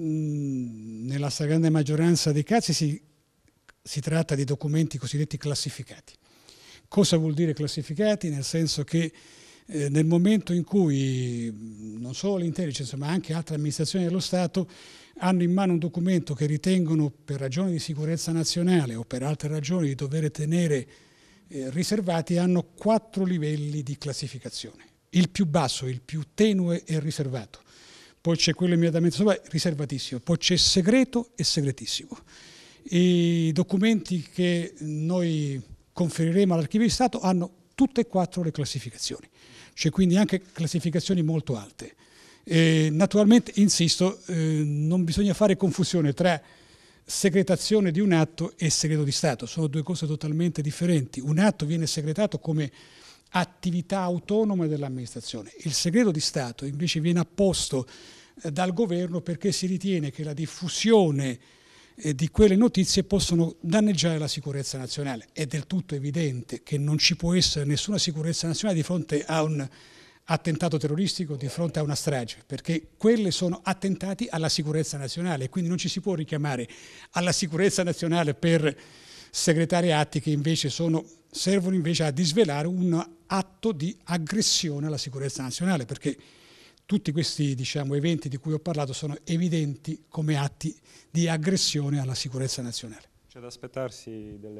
mh, nella stragrande maggioranza dei casi si, si tratta di documenti cosiddetti classificati. Cosa vuol dire classificati? Nel senso che eh, nel momento in cui non solo l'intelligence ma anche altre amministrazioni dello Stato hanno in mano un documento che ritengono per ragioni di sicurezza nazionale o per altre ragioni di dover tenere eh, riservati, hanno quattro livelli di classificazione. Il più basso, il più tenue e riservato. Poi c'è quello immediatamente sopra, riservatissimo. Poi c'è segreto e segretissimo. I documenti che noi conferiremo all'archivio di Stato hanno tutte e quattro le classificazioni. C'è quindi anche classificazioni molto alte. E naturalmente, insisto, eh, non bisogna fare confusione tra segretazione di un atto e segreto di Stato, sono due cose totalmente differenti. Un atto viene segretato come attività autonoma dell'amministrazione, il segreto di Stato invece viene apposto eh, dal governo perché si ritiene che la diffusione eh, di quelle notizie possono danneggiare la sicurezza nazionale. È del tutto evidente che non ci può essere nessuna sicurezza nazionale di fronte a un attentato terroristico, di fronte a una strage, perché quelle sono attentati alla sicurezza nazionale, quindi non ci si può richiamare alla sicurezza nazionale per segretare atti che invece sono, servono invece a disvelare un atto di aggressione alla sicurezza nazionale, perché tutti questi diciamo, eventi di cui ho parlato sono evidenti come atti di aggressione alla sicurezza nazionale. C'è da aspettarsi delle